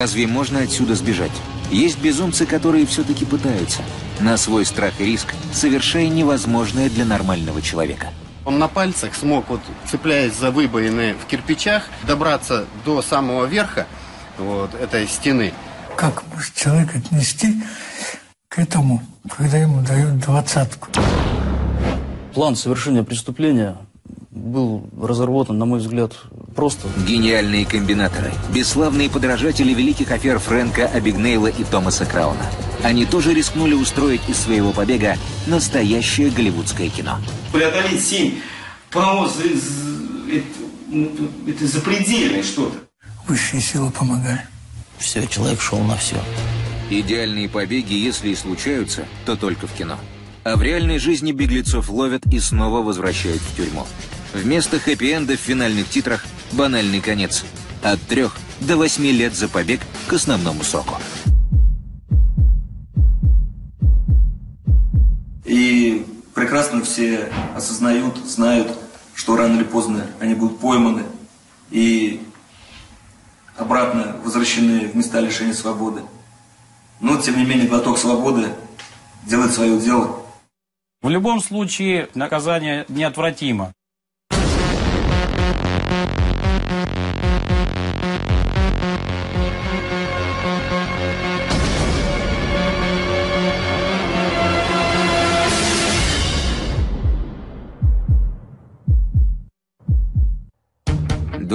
Разве можно отсюда сбежать? Есть безумцы, которые все-таки пытаются, на свой страх и риск, совершая невозможное для нормального человека. Он на пальцах смог, вот, цепляясь за выбоины в кирпичах, добраться до самого верха вот, этой стены. Как может человек отнести к этому, когда ему дают двадцатку? План совершения преступления был разработан, на мой взгляд, просто. Гениальные комбинаторы, бесславные подражатели великих афер Фрэнка Абигнейла и Томаса Крауна. Они тоже рискнули устроить из своего побега настоящее голливудское кино. Преодолеть семь полос, это, ну, это запредельное что-то. Высшие силы помогали. Все, человек шел на все. Идеальные побеги, если и случаются, то только в кино. А в реальной жизни беглецов ловят и снова возвращают в тюрьму. Вместо хэппи-энда в финальных титрах банальный конец. От трех до восьми лет за побег к основному сроку. И прекрасно все осознают, знают, что рано или поздно они будут пойманы и обратно возвращены в места лишения свободы. Но, тем не менее, глоток свободы делает свое дело. В любом случае, наказание неотвратимо.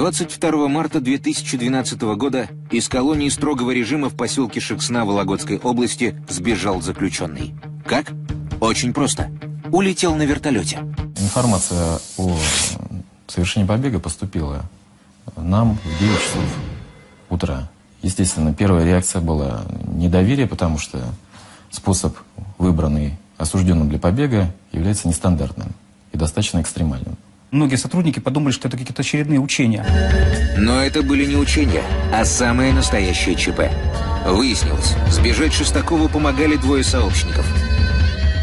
22 марта 2012 года из колонии строгого режима в поселке Шексна Вологодской области сбежал заключенный. Как? Очень просто. Улетел на вертолете. Информация о совершении побега поступила нам в 9 часов утра. Естественно, первая реакция была недоверие, потому что способ, выбранный осужденным для побега, является нестандартным и достаточно экстремальным. Многие сотрудники подумали, что это какие-то очередные учения. Но это были не учения, а самые настоящие ЧП. Выяснилось, сбежать Шестакову помогали двое сообщников.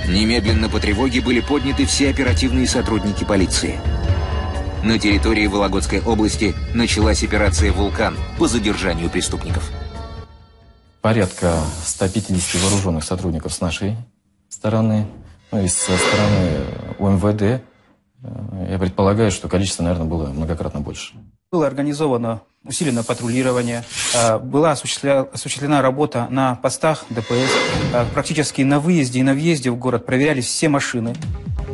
Немедленно по тревоге были подняты все оперативные сотрудники полиции. На территории Вологодской области началась операция «Вулкан» по задержанию преступников. Порядка 150 вооруженных сотрудников с нашей стороны, ну и со стороны УМВД, я предполагаю, что количество, наверное, было многократно больше. Было организовано усиленное патрулирование, а, была осуществлена работа на постах ДПС. А, практически на выезде и на въезде в город проверялись все машины.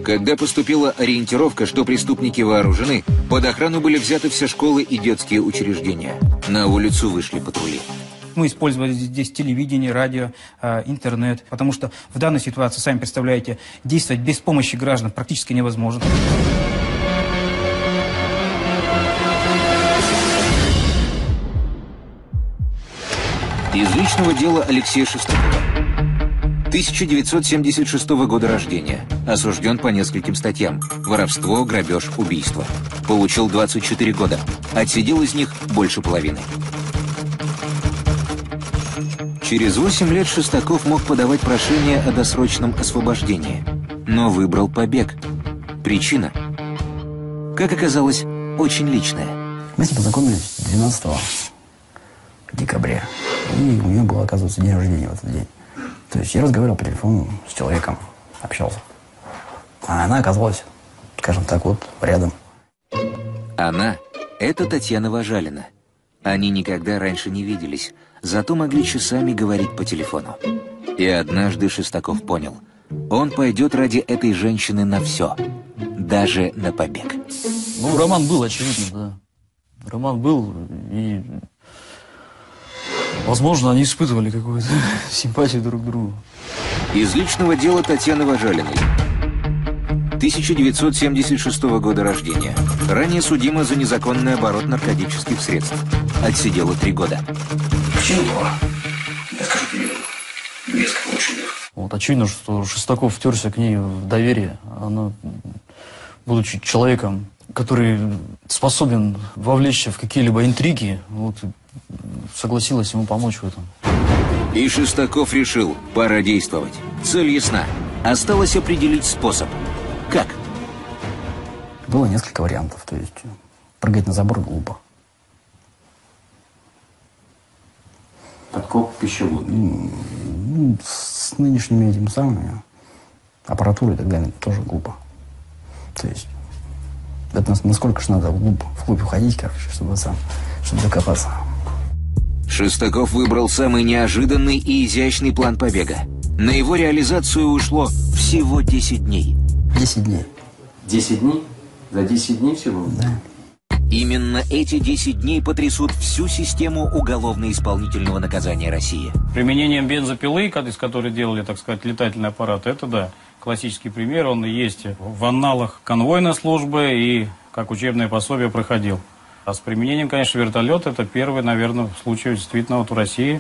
Когда поступила ориентировка, что преступники вооружены, под охрану были взяты все школы и детские учреждения. На улицу вышли патрули. Мы использовали здесь телевидение, радио, а, интернет, потому что в данной ситуации, сами представляете, действовать без помощи граждан практически невозможно. Из личного дела Алексея Шестакова. 1976 года рождения. Осужден по нескольким статьям. Воровство, грабеж, убийство. Получил 24 года. Отсидел из них больше половины. Через 8 лет Шестаков мог подавать прошение о досрочном освобождении, но выбрал побег. Причина, как оказалось, очень личная. Мы с ним познакомились 12 декабря, и у нее был, оказывается, день рождения в этот день. То есть я разговаривал по телефону с человеком, общался. А она оказалась, скажем так, вот рядом. Она – это Татьяна Важалина. Они никогда раньше не виделись – зато могли часами говорить по телефону. И однажды Шестаков понял, он пойдет ради этой женщины на все, даже на побег. Ну, роман был, очевидно, да. Роман был, и, возможно, они испытывали какую-то симпатию друг к другу. Из личного дела Татьяны Важалиной. 1976 года рождения. Ранее судима за незаконный оборот наркотических средств. Отсидела три года. Почему Я скажу тебе несколько очень Вот очевидно, что Шестаков втерся к ней в доверие. Она, будучи человеком, который способен вовлечься в какие-либо интриги, вот, согласилась ему помочь в этом. И Шестаков решил, пора действовать. Цель ясна. Осталось определить способ – как? Было несколько вариантов. То есть прыгать на забор глупо. Подкоп пищевод. Ну, с нынешними этими самыми аппаратурой и так далее тоже глупо. То есть это нас- насколько же надо вглубь, вглубь уходить, короче, чтобы сам, чтобы докопаться. Шестаков выбрал самый неожиданный и изящный план побега. На его реализацию ушло всего 10 дней. 10 дней. 10 дней? За 10 дней всего? Да. Именно эти 10 дней потрясут всю систему уголовно-исполнительного наказания России. Применением бензопилы, из которой делали, так сказать, летательный аппарат, это да, классический пример, он и есть в анналах конвойной службы и как учебное пособие проходил. А с применением, конечно, вертолета, это первый, наверное, случай действительно вот в России.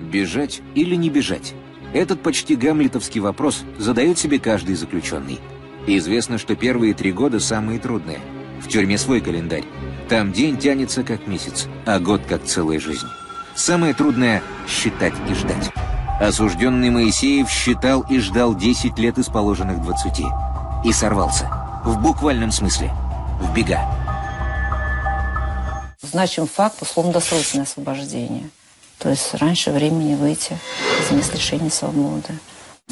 Бежать или не бежать? Этот почти гамлетовский вопрос задает себе каждый заключенный. И известно, что первые три года самые трудные. В тюрьме свой календарь. Там день тянется как месяц, а год как целая жизнь. Самое трудное – считать и ждать. Осужденный Моисеев считал и ждал 10 лет из положенных 20. И сорвался. В буквальном смысле. В бега. Значим факт условно-досрочное освобождение. То есть раньше времени выйти из мест лишения свободы.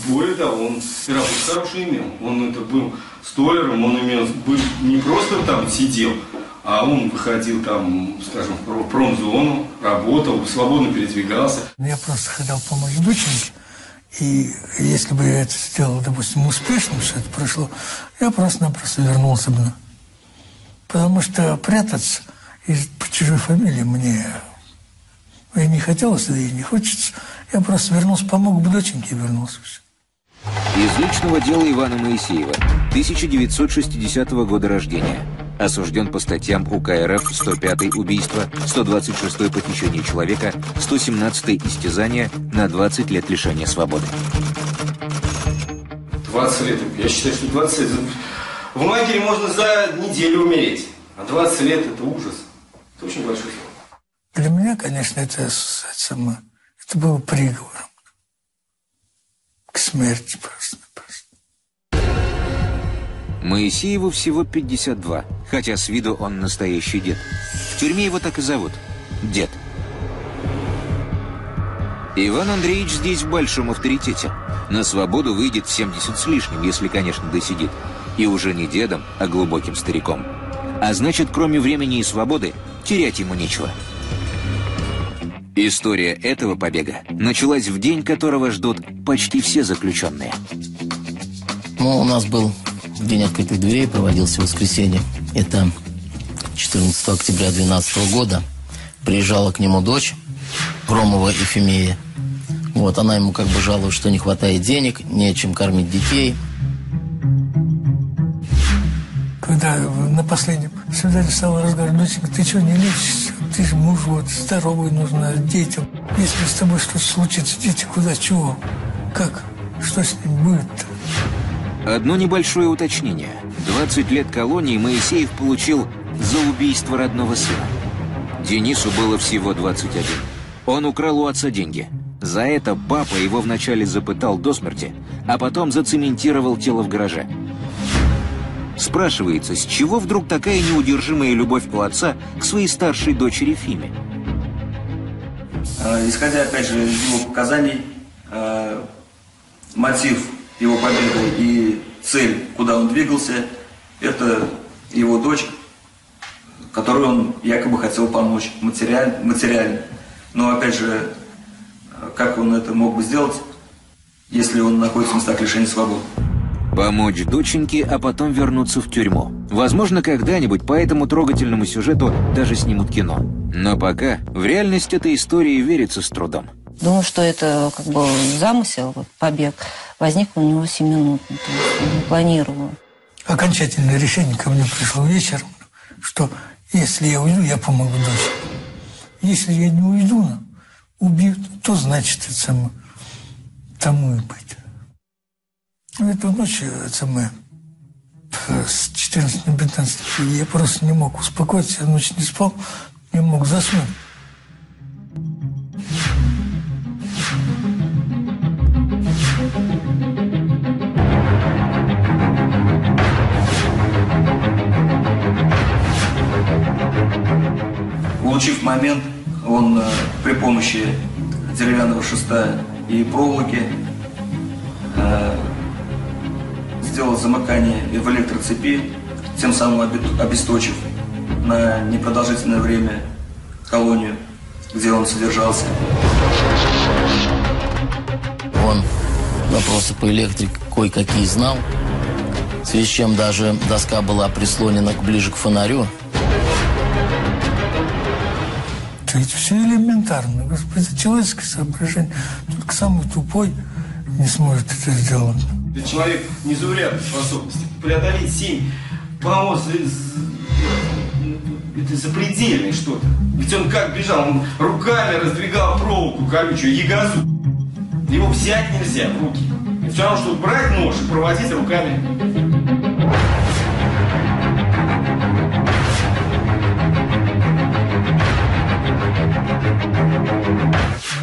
Более того, он работу хорошую имел. Он это был столером, он имел, был не просто там сидел, а он выходил там, скажем, в про- промзону, работал, свободно передвигался. Я просто хотел помочь доченьке. И если бы я это сделал, допустим, успешно, что это прошло, я просто-напросто вернулся бы. Потому что прятаться из по чужой фамилии мне и не хотелось, да и не хочется. Я просто вернулся, помог бы доченьке вернулся. Из личного дела Ивана Моисеева, 1960 года рождения. Осужден по статьям УК РФ 105 убийство, 126 похищение человека, 117 истязание на 20 лет лишения свободы. 20 лет, я считаю, что 20 лет. В лагере можно за неделю умереть, а 20 лет это ужас. Это очень большой срок. Для меня, конечно, это, само- это было приговором к смерти просто. Моисееву всего 52, хотя с виду он настоящий дед. В тюрьме его так и зовут – дед. Иван Андреевич здесь в большом авторитете. На свободу выйдет в 70 с лишним, если, конечно, досидит. И уже не дедом, а глубоким стариком. А значит, кроме времени и свободы, терять ему нечего. История этого побега началась в день, которого ждут почти все заключенные. Ну, у нас был день открытых дверей, проводился в воскресенье. Это 14 октября 2012 года. Приезжала к нему дочь, Громова Ефимея. Вот, она ему как бы жалует, что не хватает денег, нечем кормить детей. Когда на последнем свидании стал разговор, доченька, ты что, не лечишься? Ты же муж вот, здоровый нужно, детям. Если с тобой что-то случится, дети куда, чего? Как? Что с ним будет-то? Одно небольшое уточнение. 20 лет колонии Моисеев получил за убийство родного сына. Денису было всего 21. Он украл у отца деньги. За это папа его вначале запытал до смерти, а потом зацементировал тело в гараже. Спрашивается, с чего вдруг такая неудержимая любовь у отца к своей старшей дочери Фиме? Э, Исходя, опять же, из его показаний, э, мотив его победы и цель, куда он двигался, это его дочь, которой он якобы хотел помочь материаль- материально. Но, опять же, э, как он это мог бы сделать, если он находится в местах лишения свободы? Помочь доченьке, а потом вернуться в тюрьму. Возможно, когда-нибудь по этому трогательному сюжету даже снимут кино. Но пока в реальность этой истории верится с трудом. Думаю, что это как бы замысел, вот, побег, возник у него семиминутный, то есть не планировал. Окончательное решение ко мне пришло вечером, что если я уйду, я помогу дочери. Если я не уйду, убьют, то значит это само, тому и быть. Эту ночь это мы с 14 на 15 я просто не мог успокоиться, я ночь не спал, не мог заснуть. Улучив момент, он э, при помощи деревянного шеста и проволоки э, сделал замыкание в электроцепи, тем самым обесточив на непродолжительное время колонию, где он содержался. Он вопросы по электрике кое-какие знал, в связи с чем даже доска была прислонена ближе к фонарю. Это ведь все элементарно. Господи, человеческое соображение. Только самый тупой не сможет это сделать. Человек незаурядной способности преодолеть семь полос это запредельное что-то. Ведь он как бежал, он руками раздвигал проволоку колючую, ягозу. Его взять нельзя в руки. Все равно, что брать нож и проводить руками.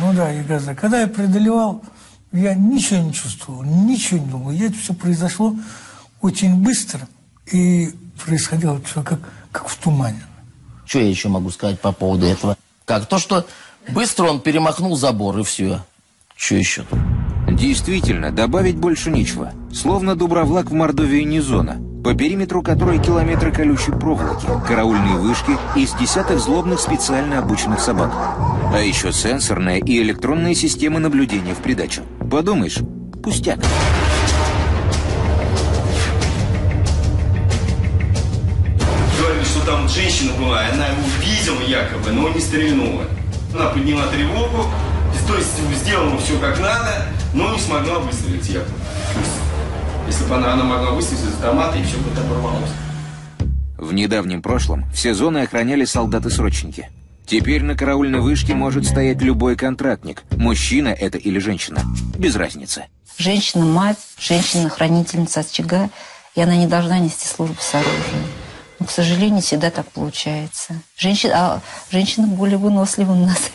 Ну да, ягоза. Когда я преодолевал, я ничего не чувствовал, ничего не думал. И это все произошло очень быстро. И происходило все как, как в тумане. Что я еще могу сказать по поводу этого? Как то, что быстро он перемахнул забор, и все. Что еще? Действительно, добавить больше нечего. Словно Дубровлак в Мордовии не зона, по периметру которой километры колючей проволоки, караульные вышки и с десяток злобных специально обученных собак. А еще сенсорная и электронная системы наблюдения в придачу. Подумаешь, пустяк. Говорили, что там женщина была, она его видела якобы, но не стрельнула. Она подняла тревогу, то есть сделано все как надо, но не смогла выстрелить якобы. Если бы она, она могла выстрелить из автомата, и все бы это оборвалось. В недавнем прошлом все зоны охраняли солдаты-срочники. Теперь на караульной вышке может стоять любой контрактник, мужчина это или женщина, без разницы. Женщина-мать, женщина-хранительница очага, и она не должна нести службу с оружием. Но, к сожалению, всегда так получается. Женщина, а женщина более вынослива у нас.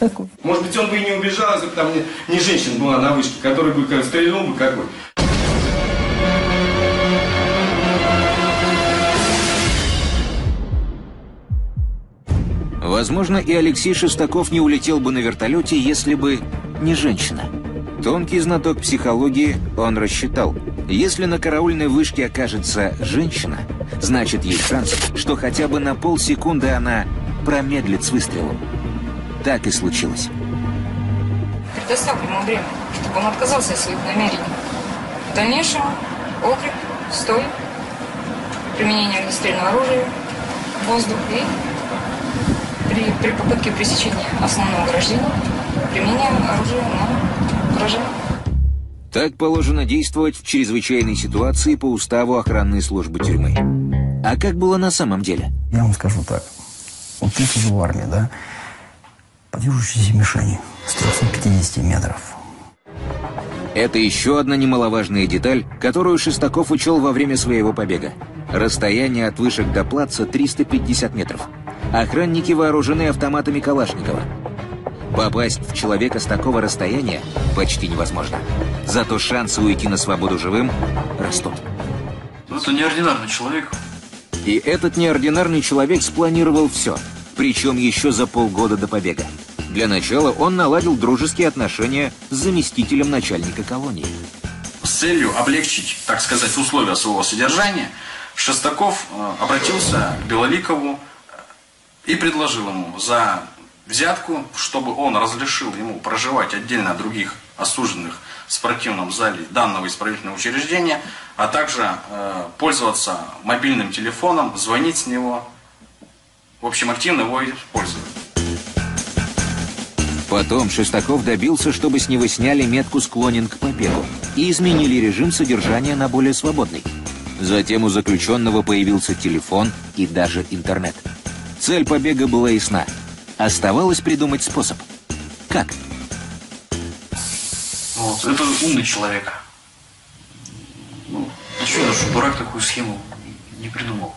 Может быть, он бы и не убежал, если бы там не, не женщина была на вышке, которая бы как, стрельнул бы какой. Возможно, и Алексей Шестаков не улетел бы на вертолете, если бы не женщина. Тонкий знаток психологии он рассчитал. Если на караульной вышке окажется женщина, значит есть шанс, что хотя бы на полсекунды она промедлит с выстрелом. Так и случилось. Предоставь ему время, чтобы он отказался от своих намерений. В дальнейшем окрик, стой, применение огнестрельного оружия, воздух и при, при попытке пресечения основного ограждения применение оружия на поражение. Так положено действовать в чрезвычайной ситуации по уставу охранной службы тюрьмы. А как было на самом деле? Я вам скажу так. Вот ты служил в армии, да? По движущейся мишени с 350 метров. Это еще одна немаловажная деталь, которую Шестаков учел во время своего побега. Расстояние от вышек до плаца 350 метров. Охранники вооружены автоматами Калашникова. Попасть в человека с такого расстояния почти невозможно. Зато шансы уйти на свободу живым растут. Это неординарный человек. И этот неординарный человек спланировал все, причем еще за полгода до побега. Для начала он наладил дружеские отношения с заместителем начальника колонии. С целью облегчить, так сказать, условия своего содержания, Шестаков э, обратился к Белоликову и предложил ему за взятку, чтобы он разрешил ему проживать отдельно от других осужденных в спортивном зале данного исправительного учреждения, а также э, пользоваться мобильным телефоном, звонить с него, в общем, активно его использовать. Потом Шестаков добился, чтобы с него сняли метку «Склонен к побегу» и изменили режим содержания на более свободный. Затем у заключенного появился телефон и даже интернет. Цель побега была ясна. Оставалось придумать способ. Как? Вот, это умный человек. Ну, очевидно, что дурак такую схему не придумал.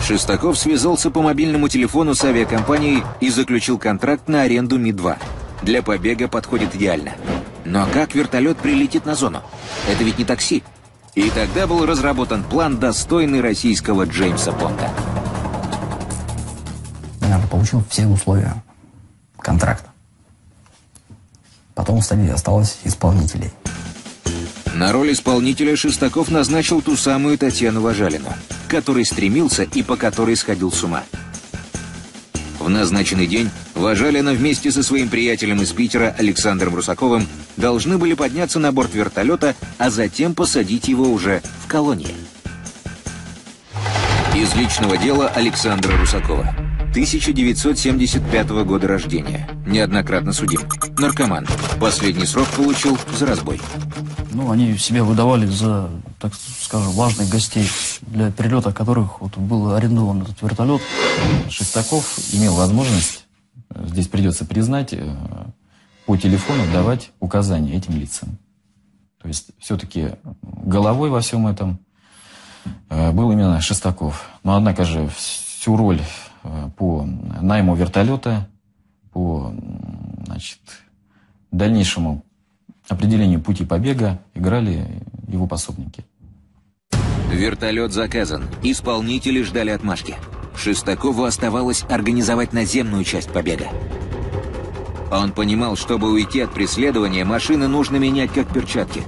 Шестаков связался по мобильному телефону с авиакомпанией и заключил контракт на аренду Ми-2. Для побега подходит идеально. Но как вертолет прилетит на зону? Это ведь не такси. И тогда был разработан план, достойный российского Джеймса Бонда. Наверное, получил все условия контракта. Потом осталось исполнителей. На роль исполнителя Шестаков назначил ту самую Татьяну Важалину, который стремился и по которой сходил с ума. В назначенный день Важалина вместе со своим приятелем из Питера Александром Русаковым должны были подняться на борт вертолета, а затем посадить его уже в колонии. Из личного дела Александра Русакова. 1975 года рождения. Неоднократно судим. Наркоман. Последний срок получил за разбой. Ну, они себя выдавали за, так скажем, важных гостей, для перелета которых вот был арендован этот вертолет. Шестаков имел возможность, здесь придется признать, э, по телефону давать указания этим лицам. То есть все-таки головой во всем этом э, был именно Шестаков. Но, однако же, всю роль э, по найму вертолета, по значит, дальнейшему определению пути побега играли его пособники. Вертолет заказан. Исполнители ждали отмашки. Шестакову оставалось организовать наземную часть побега. Он понимал, чтобы уйти от преследования, машины нужно менять как перчатки.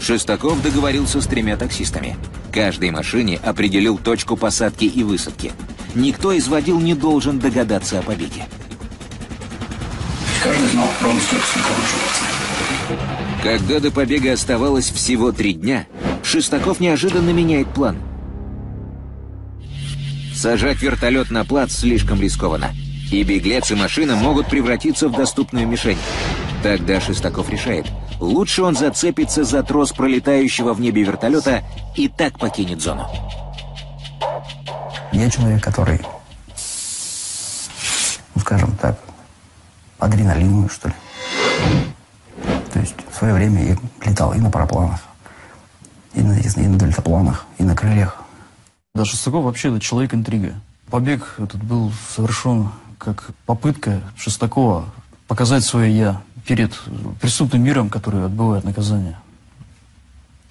Шестаков договорился с тремя таксистами. Каждой машине определил точку посадки и высадки. Никто из водил не должен догадаться о побеге. Когда до побега оставалось всего три дня, Шестаков неожиданно меняет план. Сажать вертолет на плац слишком рискованно, и беглец и машина могут превратиться в доступную мишень. Тогда Шестаков решает, лучше он зацепится за трос пролетающего в небе вертолета и так покинет зону. Я человек, который, ну, скажем так, адреналиновый, что ли. То есть в свое время я летал и на парапланах, и на, и на дельтапланах, и на крыльях. Да, Шестаков вообще это человек-интрига. Побег этот был совершен как попытка Шестакова показать свое «я» перед преступным миром, который отбывает наказание.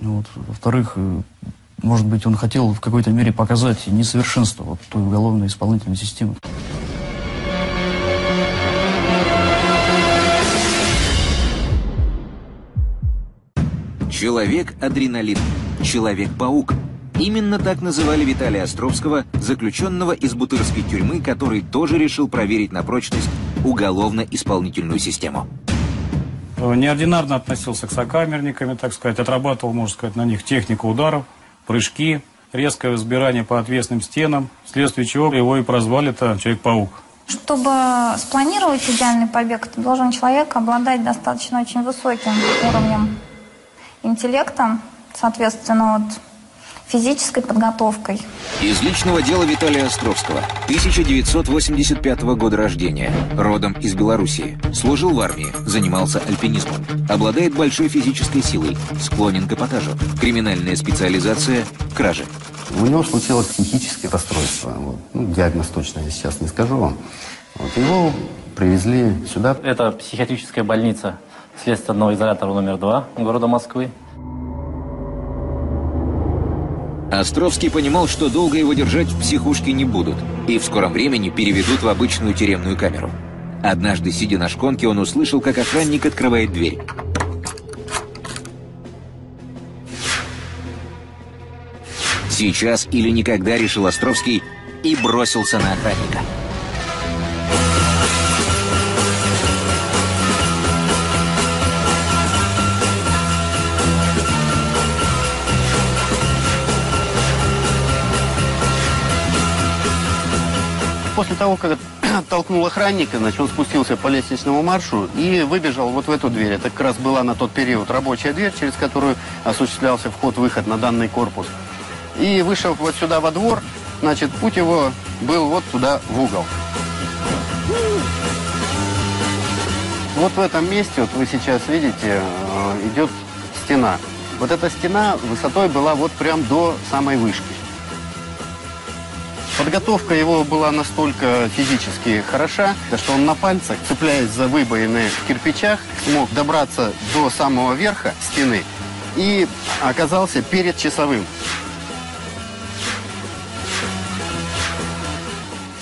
Ну вот. Во-вторых, э, может быть, он хотел в какой-то мере показать несовершенство вот той уголовной исполнительной системы. Человек-адреналин. Человек-паук. Именно так называли Виталия Островского, заключенного из Бутырской тюрьмы, который тоже решил проверить на прочность уголовно-исполнительную систему. Неординарно относился к сокамерникам, так сказать, отрабатывал, можно сказать, на них технику ударов, прыжки, резкое взбирание по отвесным стенам, вследствие чего его и прозвали-то Человек-паук. Чтобы спланировать идеальный побег, должен человек обладать достаточно очень высоким уровнем интеллектом, соответственно, вот, физической подготовкой. Из личного дела Виталия Островского. 1985 года рождения. Родом из Белоруссии. Служил в армии. Занимался альпинизмом. Обладает большой физической силой. Склонен к эпатажу. Криминальная специализация – кражи. У него случилось психическое расстройство. Вот. Ну, диагноз точно я сейчас не скажу вам. Вот. Его привезли сюда. Это психиатрическая больница следственного изолятора номер два города Москвы. Островский понимал, что долго его держать в психушке не будут, и в скором времени переведут в обычную тюремную камеру. Однажды, сидя на шконке, он услышал, как охранник открывает дверь. Сейчас или никогда, решил Островский, и бросился на охранника. После того, как толкнул охранника, значит, он спустился по лестничному маршу и выбежал вот в эту дверь. Это как раз была на тот период рабочая дверь, через которую осуществлялся вход-выход на данный корпус. И вышел вот сюда во двор, значит, путь его был вот туда в угол. Вот в этом месте, вот вы сейчас видите, э, идет стена. Вот эта стена высотой была вот прям до самой вышки. Подготовка его была настолько физически хороша, что он на пальцах, цепляясь за выбоины в кирпичах, смог добраться до самого верха стены и оказался перед часовым.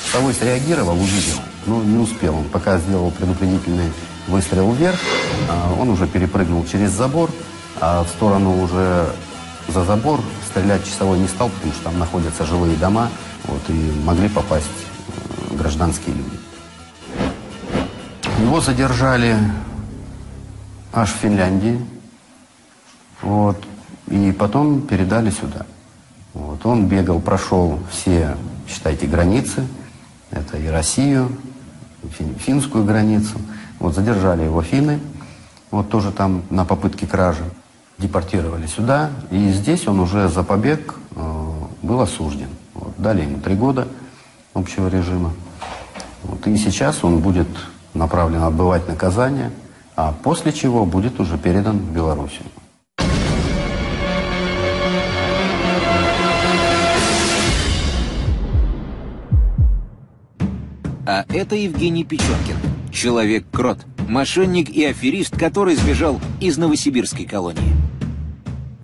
Часовой среагировал, увидел, но не успел. Он пока сделал предупредительный выстрел вверх, а, он уже перепрыгнул через забор, а в сторону уже за забор стрелять часовой не стал, потому что там находятся жилые дома, вот, и могли попасть э, гражданские люди. Его задержали аж в Финляндии, вот, и потом передали сюда. Вот, он бегал, прошел все, считайте, границы, это и Россию, и фин, финскую границу. Вот, задержали его финны, вот тоже там на попытке кражи депортировали сюда, и здесь он уже за побег э, был осужден. Вот, дали ему три года общего режима. Вот, и сейчас он будет направлен отбывать наказание, а после чего будет уже передан в Белоруссию. А это Евгений Печенкин, человек-крот, мошенник и аферист, который сбежал из новосибирской колонии.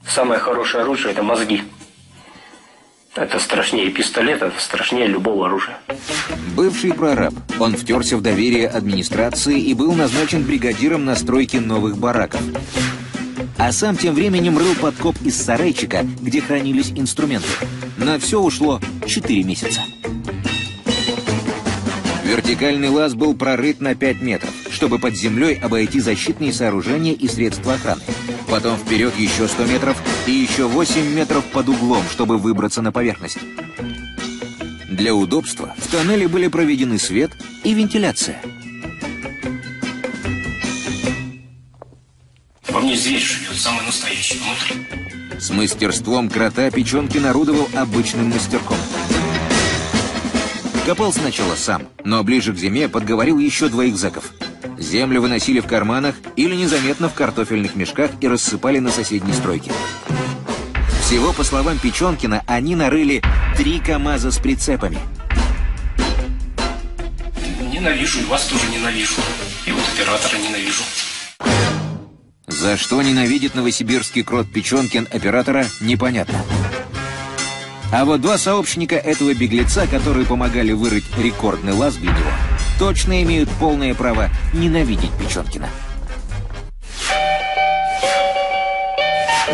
Самое хорошее оружие – это мозги. Это страшнее пистолета, это страшнее любого оружия. Бывший прораб. Он втерся в доверие администрации и был назначен бригадиром на стройке новых бараков. А сам тем временем рыл подкоп из сарайчика, где хранились инструменты. На все ушло 4 месяца. Вертикальный лаз был прорыт на 5 метров, чтобы под землей обойти защитные сооружения и средства охраны. Потом вперед еще 100 метров и еще 8 метров под углом, чтобы выбраться на поверхность. Для удобства в тоннеле были проведены свет и вентиляция. Во мне зверь живет, самый настоящий, внутри. С мастерством крота Печенкин орудовал обычным мастерком. Копал сначала сам, но ближе к зиме подговорил еще двоих зэков. Землю выносили в карманах или незаметно в картофельных мешках и рассыпали на соседней стройке. Всего, по словам Печенкина, они нарыли три КАМАЗа с прицепами. Ненавижу, и вас тоже ненавижу. И вот оператора ненавижу. За что ненавидит новосибирский крот Печенкин оператора, непонятно. А вот два сообщника этого беглеца, которые помогали вырыть рекордный лаз для него, точно имеют полное право ненавидеть Печенкина.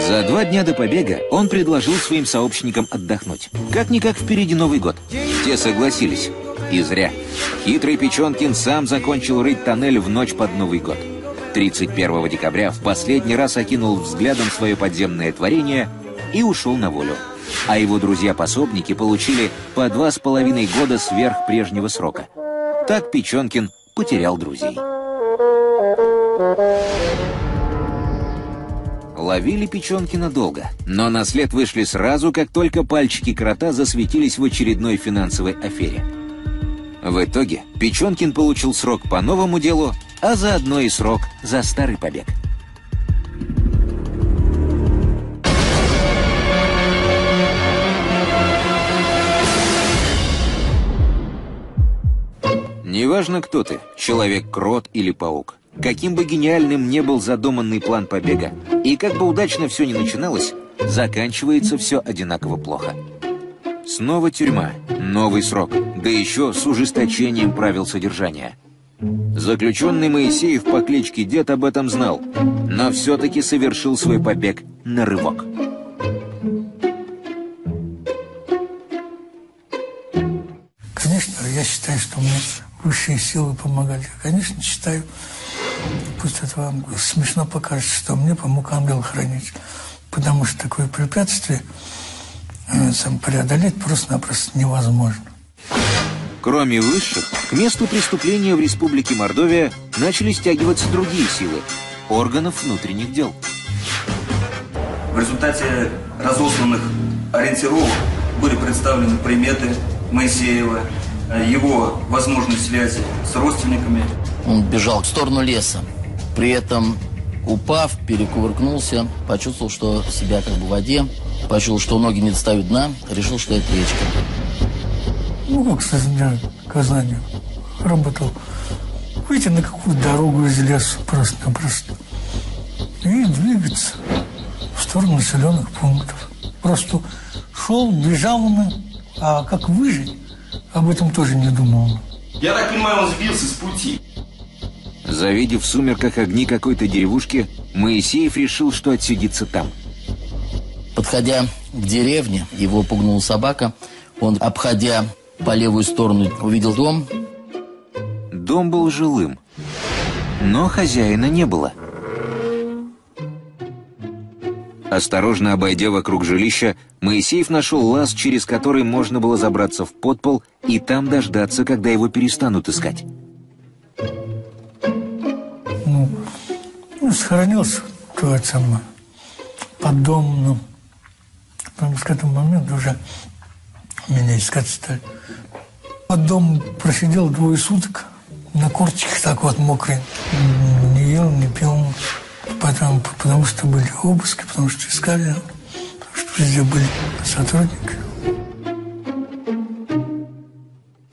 За два дня до побега он предложил своим сообщникам отдохнуть. Как-никак впереди Новый год. Те согласились. И зря. Хитрый Печенкин сам закончил рыть тоннель в ночь под Новый год. 31 декабря в последний раз окинул взглядом свое подземное творение и ушел на волю. А его друзья-пособники получили по два с половиной года сверх прежнего срока. Так Печенкин потерял друзей. Ловили Печенкина долго, но на след вышли сразу, как только пальчики крота засветились в очередной финансовой афере. В итоге Печенкин получил срок по новому делу, а заодно и срок за старый побег. Неважно, кто ты, человек-крот или паук. Каким бы гениальным не был задуманный план побега, и как бы удачно все ни начиналось, заканчивается все одинаково плохо. Снова тюрьма, новый срок, да еще с ужесточением правил содержания. Заключенный Моисеев по кличке Дед об этом знал, но все-таки совершил свой побег на рывок. Конечно, я считаю, что мне высшие силы помогали. Конечно, считаю, пусть это вам смешно покажется, что мне помог ангел-хранитель. Потому что такое препятствие э, сам преодолеть просто-напросто невозможно. Кроме высших, к месту преступления в Республике Мордовия начали стягиваться другие силы – органов внутренних дел. В результате разосланных ориентировок были представлены приметы Моисеева, его возможной связи с родственниками. Он бежал в сторону леса. При этом, упав, перекувыркнулся, почувствовал, что себя как бы в воде, почувствовал, что ноги не достают дна, решил, что это речка. Ну, как, кстати, я в Казани работал. Выйти на какую дорогу из леса просто-напросто. И двигаться в сторону населенных пунктов. Просто шел, бежал он, а как выжить? Об этом тоже не думал. Я так понимаю, он сбился с пути. Завидев в сумерках огни какой-то деревушки, Моисеев решил, что отсидится там. Подходя к деревне, его пугнула собака. Он, обходя по левую сторону, увидел дом. Дом был жилым, но хозяина не было. Осторожно обойдя вокруг жилища, Моисеев нашел лаз, через который можно было забраться в подпол и там дождаться, когда его перестанут искать. Ну, сохранился то самое, под домом, ну, потому что к этому моменту уже меня искать стали. Под домом просидел двое суток, на корточках так вот мокрый, не ел, не пил, потому, потому что были обыски, потому что искали, потому что везде были сотрудники.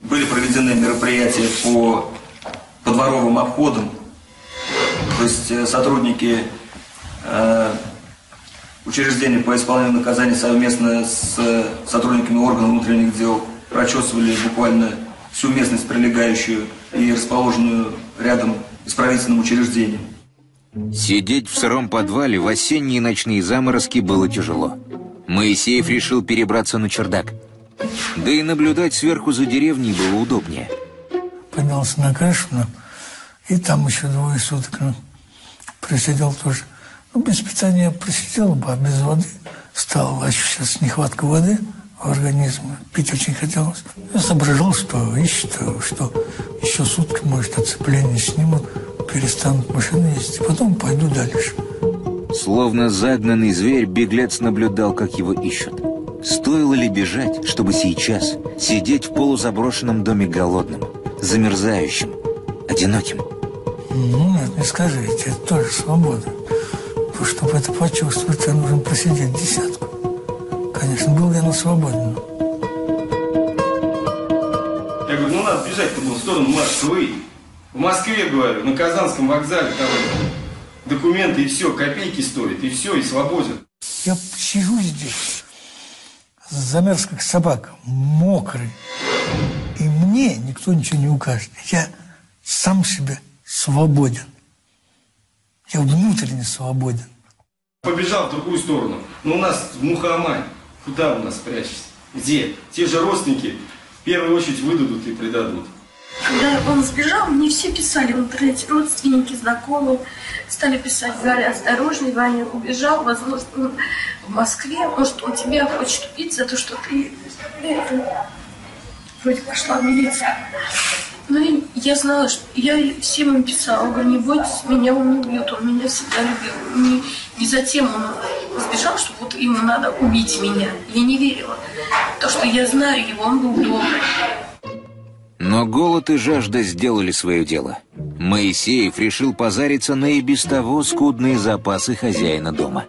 Были проведены мероприятия по подворовым обходам. То есть э, сотрудники э, учреждения по исполнению наказаний совместно с э, сотрудниками органов внутренних дел прочесывали буквально всю местность, прилегающую и расположенную рядом исправительным учреждением. Сидеть в сыром подвале в осенние ночные заморозки было тяжело. Моисеев решил перебраться на чердак. Да и наблюдать сверху за деревней было удобнее. Поднялся на крышу, и там еще двое суток ну, просидел тоже. Ну, без питания просидел бы, а без воды стало ощущаться нехватка воды в организме. Пить очень хотелось. Я соображал, что ищет, что еще сутки, может, оцепление снимут, перестанут машины ездить, и потом пойду дальше. Словно загнанный зверь, беглец наблюдал, как его ищут. Стоило ли бежать, чтобы сейчас сидеть в полузаброшенном доме голодным, замерзающим, одиноким? Ну, нет, не скажите, это тоже свобода. Чтобы это почувствовать, тебе нужно просидеть десятку. Конечно, был я на свободе. Я говорю, ну надо бежать в сторону Москвы. В Москве, говорю, на Казанском вокзале там документы и все, копейки стоят, и все, и свободен. Я сижу здесь, замерз как собака, мокрый. И мне никто ничего не укажет. Я сам себе свободен. Я внутренне свободен. Побежал в другую сторону. Но у нас Мухаммань. Куда у нас прячешься? Где? Те же родственники в первую очередь выдадут и предадут. Когда он сбежал, мне все писали в интернете, родственники, знакомые, стали писать, Галя, осторожней, Ваня убежал, возможно, он в Москве, может, он тебя хочет убить за то, что ты это, вроде пошла в милицию. Ну, я знала, что я всем им писала, говорю, не бойтесь, меня он не убьет, он меня всегда любил. Не, не затем он сбежал, что вот ему надо убить меня. Я не верила. То, что я знаю его, он был добрый. Но голод и жажда сделали свое дело. Моисеев решил позариться на и без того скудные запасы хозяина дома.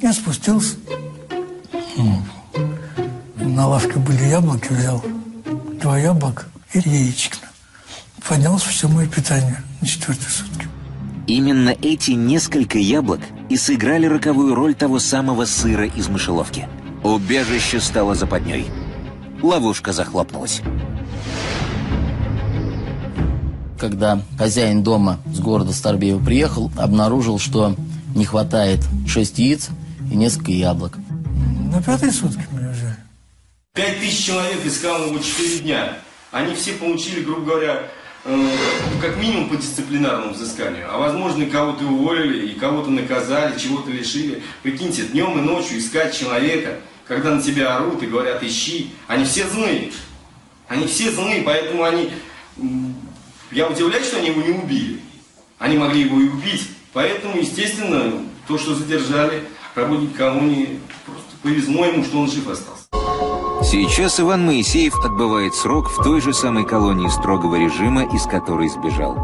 Я спустился. На лавке были яблоки, взял два яблока и яичко. Поднялся все мое питание на четвертые сутки. Именно эти несколько яблок и сыграли роковую роль того самого сыра из мышеловки. Убежище стало западней. Ловушка захлопнулась. Когда хозяин дома с города Старбеева приехал, обнаружил, что не хватает 6 яиц и несколько яблок. На пятые сутки меня взяли. Пять тысяч человек искал его четыре дня. Они все получили, грубо говоря, э, как минимум по дисциплинарному взысканию. А возможно, кого-то уволили, и кого-то наказали, чего-то лишили. Прикиньте, днем и ночью искать человека, когда на тебя орут и говорят «ищи». Они все злые. Они все злые, поэтому они... Я удивляюсь, что они его не убили. Они могли его и убить. Поэтому, естественно, то, что задержали, работники колонии, просто повезло ему, что он жив остался. Сейчас Иван Моисеев отбывает срок в той же самой колонии строгого режима, из которой сбежал.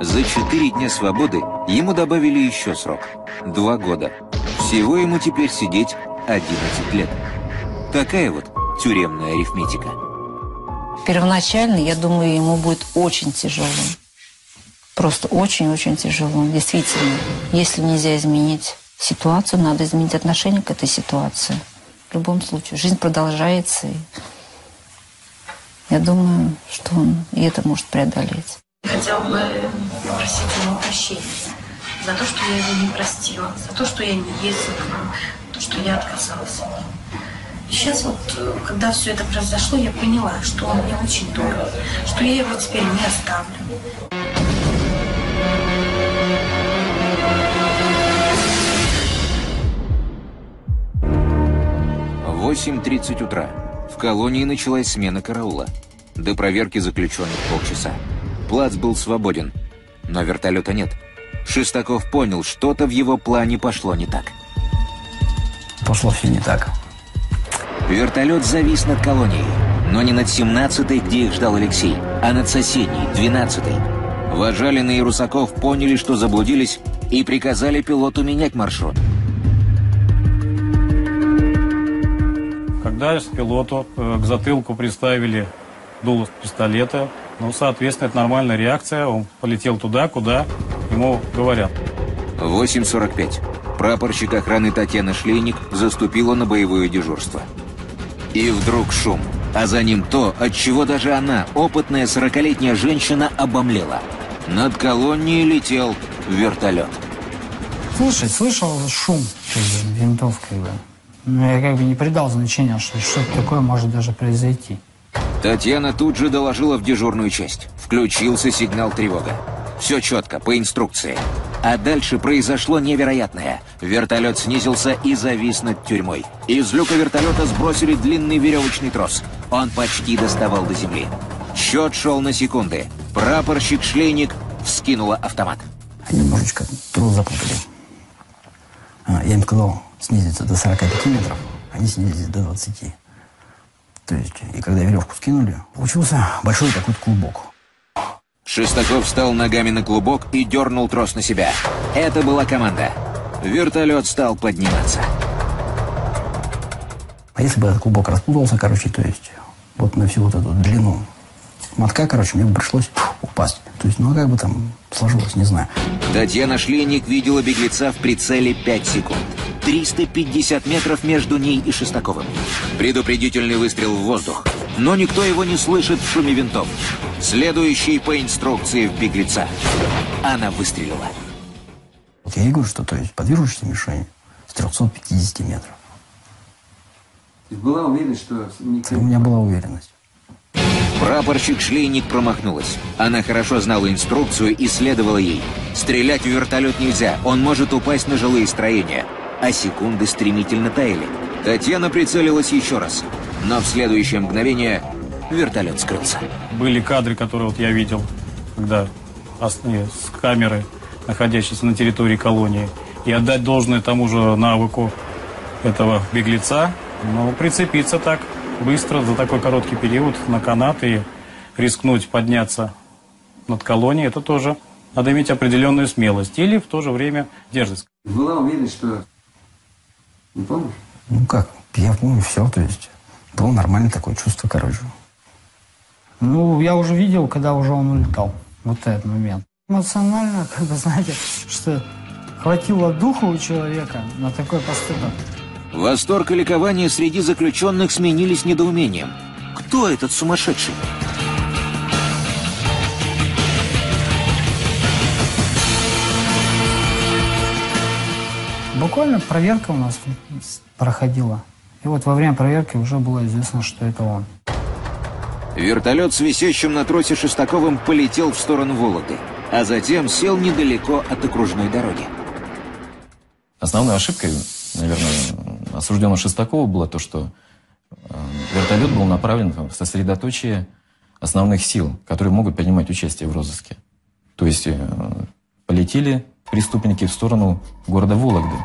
За четыре дня свободы ему добавили еще срок – два года. Всего ему теперь сидеть 11 лет. Такая вот тюремная арифметика. Первоначально, я думаю, ему будет очень тяжело. Просто очень-очень тяжело. Действительно, если нельзя изменить ситуацию, надо изменить отношение к этой ситуации. В любом случае. Жизнь продолжается. И Я думаю, что он и это может преодолеть. Хотела бы попросить его прощения за то, что я его не простила, за то, что я не ездила нему, то, что я отказалась от него. Сейчас вот, когда все это произошло, я поняла, что он мне очень дорог, что я его теперь не оставлю. 8.30 утра. В колонии началась смена караула. До проверки заключенных полчаса. Плац был свободен, но вертолета нет. Шестаков понял, что-то в его плане пошло не так. Пошло все не так. Вертолет завис над колонией, но не над 17-й, где их ждал Алексей, а над соседней, 12-й. Вожалин и Русаков поняли, что заблудились, и приказали пилоту менять маршрут. Когда пилоту э, к затылку приставили дуло пистолета, ну, соответственно, это нормальная реакция. Он полетел туда, куда ему говорят. 8.45. Прапорщик охраны Татьяна Шлейник заступила на боевое дежурство. И вдруг шум, а за ним то, от чего даже она, опытная сорокалетняя женщина, обомлела. Над колонией летел вертолет. Слушай, слышал шум винтовкой, да? Но я как бы не придал значения, что что-то такое может даже произойти. Татьяна тут же доложила в дежурную часть. Включился сигнал тревога. Все четко, по инструкции. А дальше произошло невероятное. Вертолет снизился и завис над тюрьмой. Из люка вертолета сбросили длинный веревочный трос. Он почти доставал до земли. Счет шел на секунды. Прапорщик-шлейник вскинула автомат. Немножечко трос запутали. А, я им сказал, снизиться до 45 метров, они снизились до 20. То есть, и когда веревку скинули, получился большой такой клубок. Шестаков встал ногами на клубок и дернул трос на себя. Это была команда. Вертолет стал подниматься. А если бы этот клубок распутался, короче, то есть вот на всю вот эту длину мотка, короче, мне бы пришлось упасть. То есть, ну, а как бы там сложилось, не знаю. Татьяна Шлейник видела беглеца в прицеле 5 секунд. 350 метров между ней и Шестаковым. Предупредительный выстрел в воздух. Но никто его не слышит в шуме винтов. Следующий по инструкции в беглеца. Она выстрелила. Вот я и говорю, что то есть подвижущаяся мишень с 350 метров. Была уверенность, что... У меня была уверенность. Прапорщик Шлейник промахнулась. Она хорошо знала инструкцию и следовала ей. Стрелять в вертолет нельзя, он может упасть на жилые строения а секунды стремительно таяли. Татьяна прицелилась еще раз, но в следующее мгновение вертолет скрылся. Были кадры, которые вот я видел, когда с камеры, находящиеся на территории колонии, и отдать должное тому же навыку этого беглеца, но прицепиться так быстро за такой короткий период на канат и рискнуть подняться над колонией, это тоже надо иметь определенную смелость или в то же время дерзость. Была уверенность, что не помнишь? Ну как, я помню все, то есть было нормальное такое чувство, короче. Ну, я уже видел, когда уже он улетал. Вот этот момент. Эмоционально, как бы, знаете, что хватило духа у человека на такой поступок. Восторг и ликование среди заключенных сменились недоумением. Кто этот сумасшедший? Буквально проверка у нас проходила. И вот во время проверки уже было известно, что это он. Вертолет с висящим на тросе Шестаковым полетел в сторону Вологды, а затем сел недалеко от окружной дороги. Основной ошибкой, наверное, осужденного Шестакова было то, что э, вертолет был направлен в сосредоточие основных сил, которые могут принимать участие в розыске. То есть э, полетели преступники в сторону города Вологды,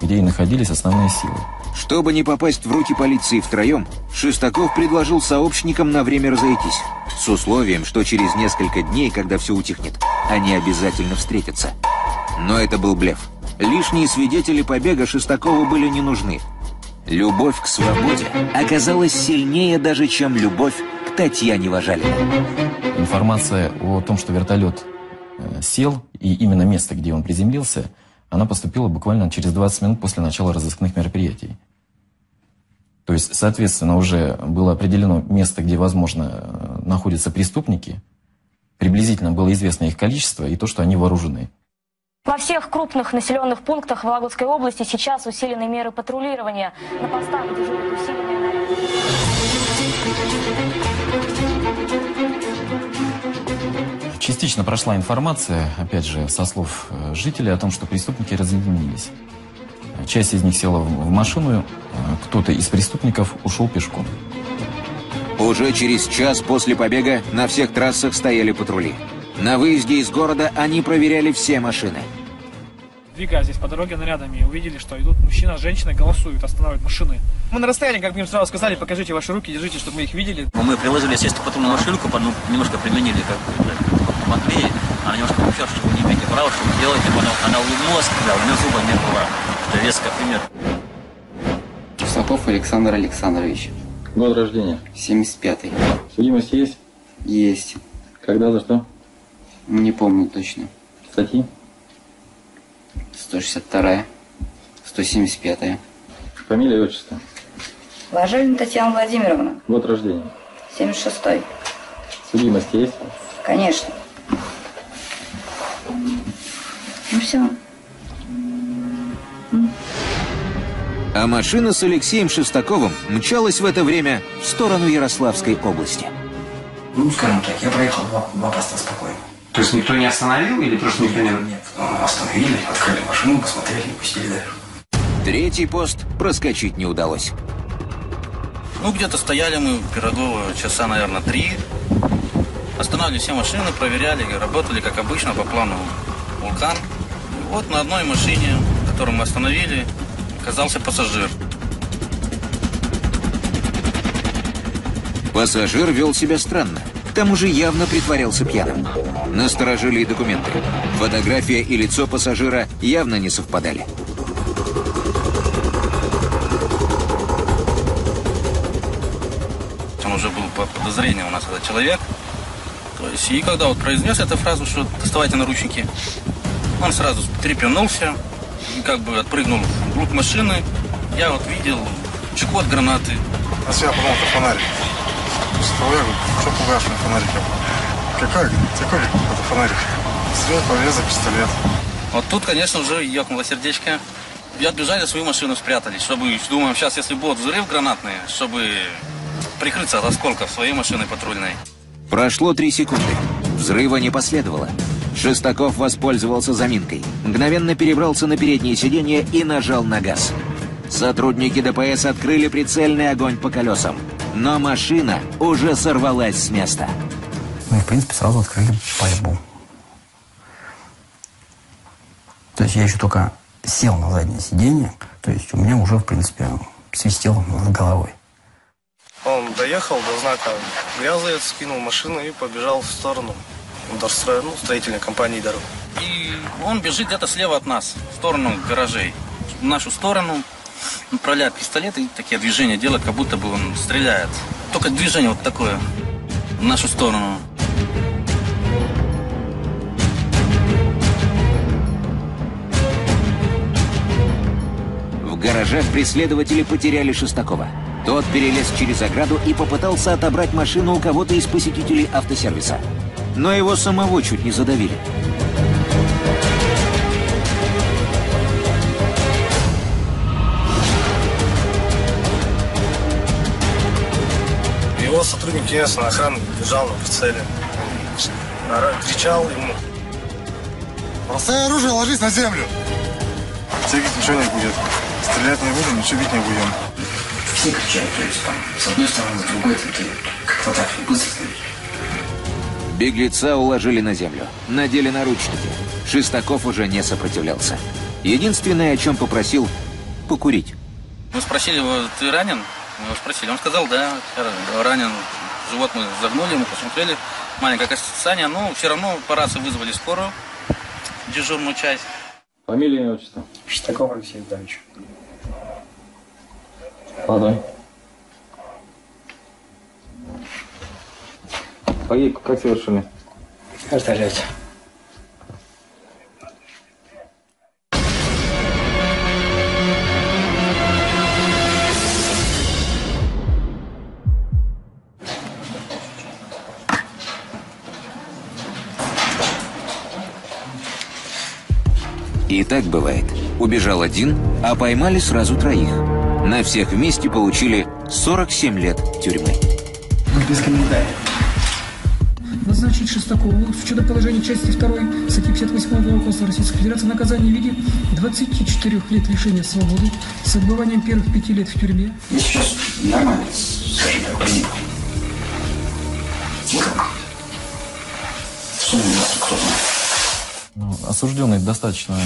где и находились основные силы. Чтобы не попасть в руки полиции втроем, Шестаков предложил сообщникам на время разойтись, с условием, что через несколько дней, когда все утихнет, они обязательно встретятся. Но это был блеф. Лишние свидетели побега Шестакову были не нужны. Любовь к свободе оказалась сильнее даже, чем любовь к Татьяне Важалиной. Информация о том, что вертолет Э, сел, и именно место, где он приземлился, она поступила буквально через 20 минут после начала разыскных мероприятий. То есть, соответственно, уже было определено место, где, возможно, э, находятся преступники. Приблизительно было известно их количество и то, что они вооружены. Во всех крупных населенных пунктах Вологодской области сейчас усилены меры патрулирования. На постах дежурят усиленные. Частично прошла информация, опять же, со слов э, жителей о том, что преступники разъединились. Часть из них села в машину, э, кто-то из преступников ушел пешком. Уже через час после побега на всех трассах стояли патрули. На выезде из города они проверяли все машины. Двигаясь здесь по дороге нарядами, увидели, что идут мужчина с женщиной, голосуют, останавливают машины. Мы на расстоянии, как бы им сразу сказали, покажите ваши руки, держите, чтобы мы их видели. Мы приложили, естественно, патрульную машинку, ну, немножко применили, как бы, да, могли. Она немножко упер, чтобы не имейте права, чтобы делать. Она, она улыбнулась, да, у нее зуба не было. Это веско пример. Чистаков Александр Александрович. Год рождения? 75-й. Судимость есть? Есть. Когда, за что? Не помню точно. Статьи? 162 175 Фамилия и отчество? Ложелин Татьяна Владимировна, Год рождения? 76-й. Судимость есть? Конечно. Все. А машина с Алексеем Шестаковым мчалась в это время в сторону Ярославской области. Ну, скажем так, я проехал два, два поста спокойно. То есть никто не остановил или просто никто не... Нет, ну, остановили, открыли машину, посмотрели, не пустили дальше. Третий пост проскочить не удалось. Ну, где-то стояли мы в Пирогово часа, наверное, три. Останавливали все машины, проверяли, работали, как обычно, по плану «Вулкан». Вот на одной машине, которую мы остановили, оказался пассажир. Пассажир вел себя странно. К тому же явно притворялся пьяным. Насторожили и документы. Фотография и лицо пассажира явно не совпадали. Он уже был по подозрению у нас этот человек. То есть, и когда вот произнес эту фразу, что доставайте наручники, он сразу трепенулся как бы отпрыгнул вглубь машины. Я вот видел чеку от гранаты. А я подумал, это фонарик. Того я говорю, что пугаешь меня фонариком? Какой? Какой это фонарик? Стреляй, пореза, пистолет. Вот тут, конечно, уже ёкнуло сердечко. И отбежали в свою машину, спрятались, чтобы, думаем, сейчас, если будет взрыв гранатный, чтобы прикрыться от осколков своей машины патрульной. Прошло три секунды. Взрыва не последовало. Шестаков воспользовался заминкой. Мгновенно перебрался на переднее сиденье и нажал на газ. Сотрудники ДПС открыли прицельный огонь по колесам. Но машина уже сорвалась с места. Ну и, в принципе, сразу открыли пальбу. То есть я еще только сел на заднее сиденье, то есть у меня уже, в принципе, свистело над головой. Он доехал до знака Грязовец, скинул машину и побежал в сторону Ударстроя, ну, строительной компании дорог. И он бежит где-то слева от нас, в сторону гаражей. В нашу сторону направляет пистолет и такие движения делает, как будто бы он стреляет. Только движение вот такое, в нашу сторону. В гаражах преследователи потеряли Шестакова. Тот перелез через ограду и попытался отобрать машину у кого-то из посетителей автосервиса. Но его самого чуть не задавили. Его сотрудник единственной охраны бежал на прицеле. Кричал ему. Бросай оружие, ложись на землю. Ведь ничего не будет. Стрелять не будем, ничего бить не будем. Все кричали, то есть там, с одной стороны, с другой, ты как-то так быстро. Беглеца уложили на землю. Надели наручники. Шестаков уже не сопротивлялся. Единственное, о чем попросил – покурить. Мы спросили его, ты ранен? Мы его спросили. Он сказал, да, ранен. Живот мы загнули, мы посмотрели. Маленькое касание, но все равно по рации вызвали скорую, дежурную часть. Фамилия и отчество? Шестаков Алексей Давич. Ладно. Погиб, как совершили? Вертолете. И так бывает. Убежал один, а поймали сразу троих. На всех вместе получили 47 лет тюрьмы. Без комментариев. Назначить Шестакову в чудоположении части 2 статьи 58 Кодекса Российской Федерации наказание в виде 24 лет лишения свободы с отбыванием первых пяти лет в тюрьме. Я сейчас нормально, скажем так, возник. Никак. Суммировался кто знает. Ну, осужденный достаточно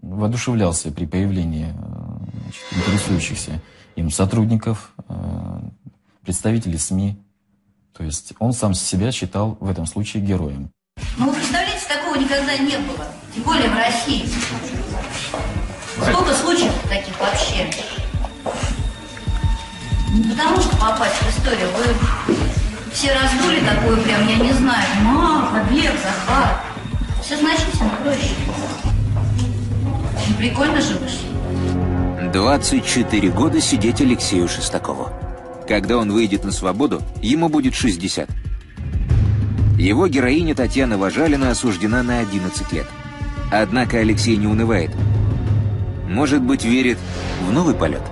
воодушевлялся при появлении э, значит, интересующихся им сотрудников, э, представителей СМИ. То есть он сам себя считал в этом случае героем. Ну, вы представляете, такого никогда не было. Тем более в России. Сколько случаев таких вообще? Не потому что попасть в историю. Вы все раздули такое прям, я не знаю, ма, побег, захват. Все значительно проще. Прикольно же вышло. 24 года сидеть Алексею Шестакову. Когда он выйдет на свободу, ему будет 60. Его героиня Татьяна Важалина осуждена на 11 лет. Однако Алексей не унывает. Может быть, верит в новый полет.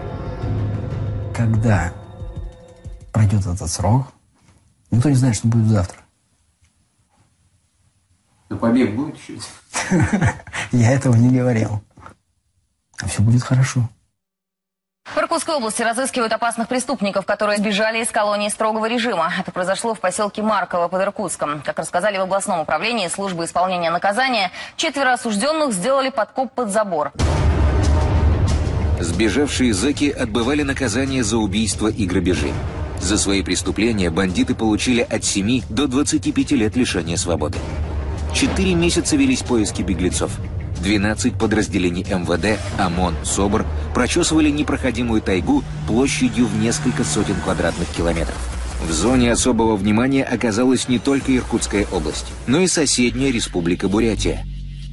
Когда пройдет этот срок, никто не знает, что будет завтра. Но побег будет еще? Я этого не говорил. А все будет хорошо. Иркутской области разыскивают опасных преступников, которые сбежали из колонии строгого режима. Это произошло в поселке Марково под Иркутском. Как рассказали в областном управлении службы исполнения наказания, четверо осужденных сделали подкоп под забор. Сбежавшие зэки отбывали наказание за убийство и грабежи. За свои преступления бандиты получили от 7 до 25 лет лишения свободы. Четыре месяца велись поиски беглецов. 12 подразделений МВД, ОМОН, СОБР прочесывали непроходимую тайгу площадью в несколько сотен квадратных километров. В зоне особого внимания оказалась не только Иркутская область, но и соседняя республика Бурятия.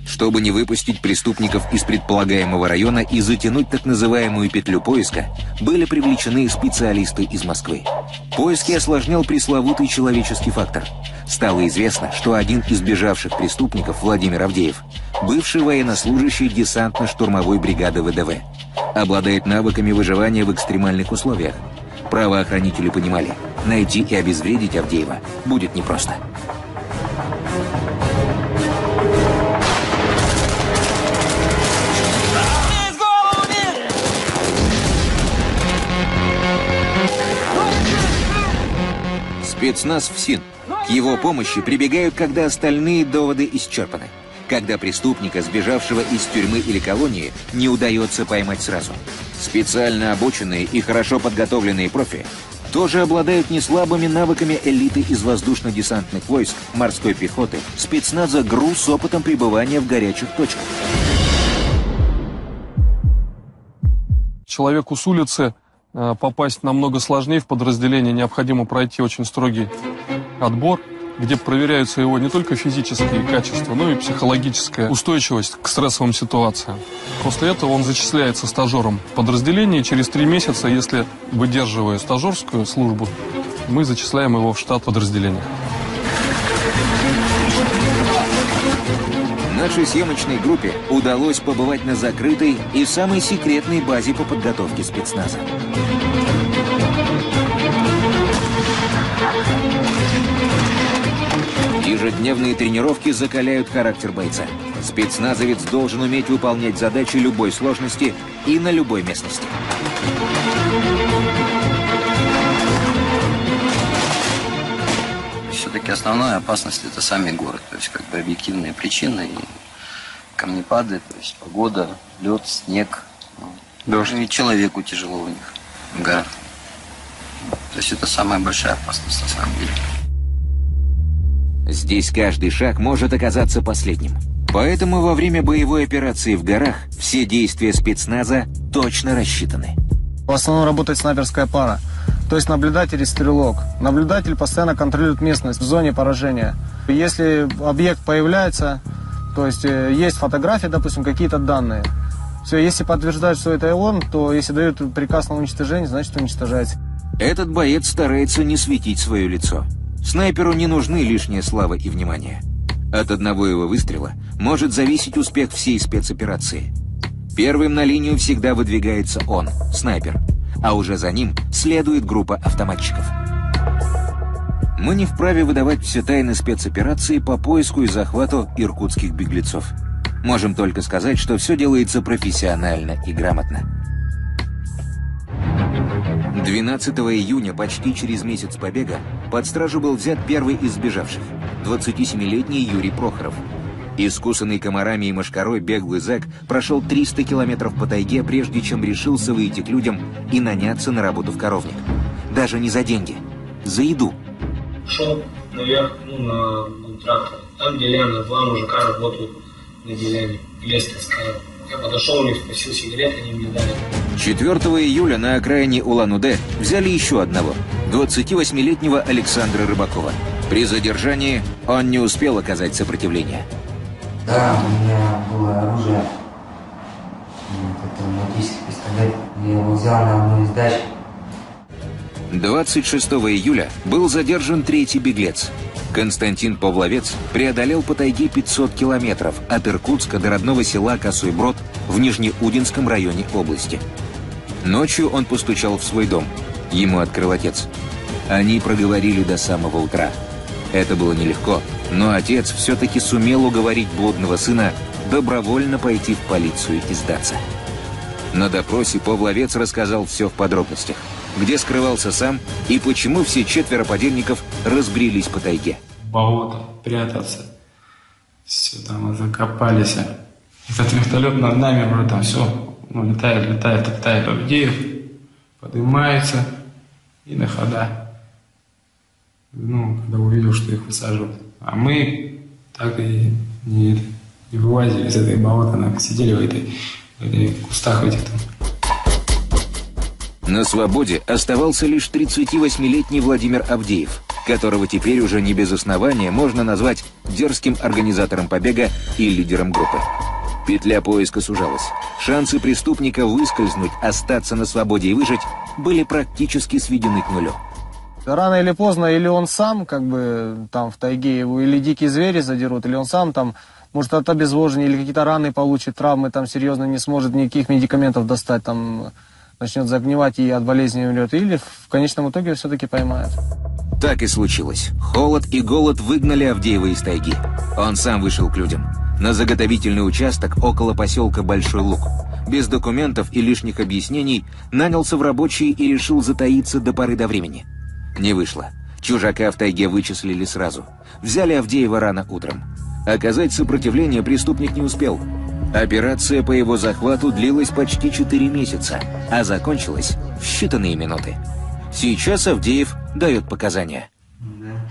Чтобы не выпустить преступников из предполагаемого района и затянуть так называемую петлю поиска, были привлечены специалисты из Москвы. Поиски осложнял пресловутый человеческий фактор. Стало известно, что один из бежавших преступников, Владимир Авдеев, бывший военнослужащий десантно-штурмовой бригады ВДВ, обладает навыками выживания в экстремальных условиях. Правоохранители понимали, найти и обезвредить Авдеева будет непросто. Спецназ ФСИН. К его помощи прибегают, когда остальные доводы исчерпаны. Когда преступника, сбежавшего из тюрьмы или колонии, не удается поймать сразу. Специально обученные и хорошо подготовленные профи тоже обладают неслабыми навыками элиты из воздушно-десантных войск, морской пехоты, спецназа ГРУ с опытом пребывания в горячих точках. Человеку с улицы попасть намного сложнее в подразделение, необходимо пройти очень строгий отбор, где проверяются его не только физические качества, но и психологическая устойчивость к стрессовым ситуациям. После этого он зачисляется стажером и через три месяца, если выдерживая стажерскую службу, мы зачисляем его в штат подразделения. Нашей съемочной группе удалось побывать на закрытой и самой секретной базе по подготовке спецназа. Ежедневные тренировки закаляют характер бойца. Спецназовец должен уметь выполнять задачи любой сложности и на любой местности. Все-таки основная опасность это сами горы, то есть как бы объективные причины, и камнепады, то есть погода, лед, снег. Дождь. И человеку тяжело у них в горах. То есть это самая большая опасность на самом деле. Здесь каждый шаг может оказаться последним. Поэтому во время боевой операции в горах все действия спецназа точно рассчитаны. В основном работает снайперская пара, то есть наблюдатель и стрелок. Наблюдатель постоянно контролирует местность в зоне поражения. Если объект появляется, то есть э, есть фотография, допустим, какие-то данные. Все, если подтверждают, что это он, то если дают приказ на уничтожение, значит уничтожается. Этот боец старается не светить свое лицо. Снайперу не нужны лишняя слава и внимание. От одного его выстрела может зависеть успех всей спецоперации. Первым на линию всегда выдвигается он, снайпер, а уже за ним следует группа автоматчиков. Мы не вправе выдавать все тайны спецоперации по поиску и захвату иркутских беглецов. Можем только сказать, что все делается профессионально и грамотно. 12 июня, почти через месяц побега, под стражу был взят первый из сбежавших – 27-летний Юрий Прохоров. Искусанный комарами и мошкарой беглый зэк прошел 300 километров по тайге, прежде чем решился выйти к людям и наняться на работу в коровник. Даже не за деньги, за еду. Шел наверх, ну, на, трактор. Там деляна, два мужика работают на деляне. Лес таскают. Я подошел, у них спросил сигарет, они мне дали. 4 июля на окраине Улан-Удэ взяли еще одного, 28-летнего Александра Рыбакова. При задержании он не успел оказать сопротивление. Да, у меня было оружие, это автоматический пистолет. Я его взял на одну из дач. 26 июля был задержан третий беглец. Константин Павловец преодолел по тайге 500 километров от Иркутска до родного села Косой Брод в Нижнеудинском районе области. Ночью он постучал в свой дом. Ему открыл отец. Они проговорили до самого утра. Это было нелегко, но отец все-таки сумел уговорить блудного сына добровольно пойти в полицию и сдаться. На допросе Павловец рассказал все в подробностях. Где скрывался сам и почему все четверо подельников разбрелись по тайге. Болото, прятаться. Все там закопались. Этот вертолет над нами, вроде там все, ну, летает, летает, летает Авдеев, поднимается и на хода. Ну, когда увидел, что их высаживают. А мы так и не, не вылазили из этой болота, мы сидели в этой, в этой кустах этих там. На свободе оставался лишь 38-летний Владимир Авдеев, которого теперь уже не без основания можно назвать дерзким организатором побега и лидером группы. Петля поиска сужалась. Шансы преступника выскользнуть, остаться на свободе и выжить были практически сведены к нулю. Рано или поздно, или он сам, как бы, там, в тайге его, или дикие звери задерут, или он сам там, может, от обезвоживания, или какие-то раны получит, травмы, там, серьезно не сможет никаких медикаментов достать, там, начнет загнивать и от болезни умрет, или в конечном итоге все-таки поймают. Так и случилось. Холод и голод выгнали Авдеева из тайги. Он сам вышел к людям. На заготовительный участок около поселка Большой Луг. Без документов и лишних объяснений нанялся в рабочие и решил затаиться до поры до времени. Не вышло. Чужака в тайге вычислили сразу. Взяли Авдеева рано утром. Оказать сопротивление преступник не успел. Операция по его захвату длилась почти 4 месяца, а закончилась в считанные минуты. Сейчас Авдеев дает показания.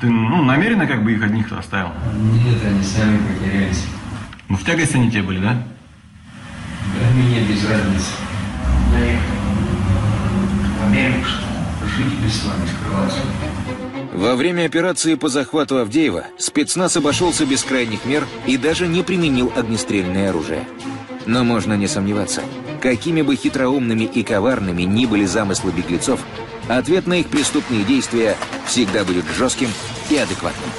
Ты ну, намеренно как бы их одних оставил? Нет, они сами потерялись. Ну, в тягости они те были, да? Да, мне без разницы. Да, Америка, что жить без вами скрываться. Во время операции по захвату Авдеева спецназ обошелся без крайних мер и даже не применил огнестрельное оружие. Но можно не сомневаться, какими бы хитроумными и коварными ни были замыслы беглецов, ответ на их преступные действия всегда будет жестким и адекватным.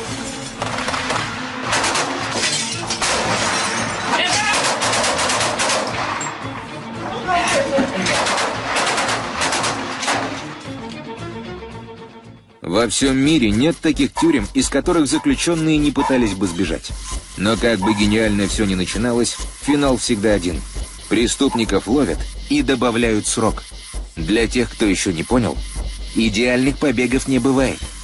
Во всем мире нет таких тюрем, из которых заключенные не пытались бы сбежать. Но как бы гениально все ни начиналось, финал всегда один. Преступников ловят и добавляют срок. Для тех, кто еще не понял, идеальных побегов не бывает –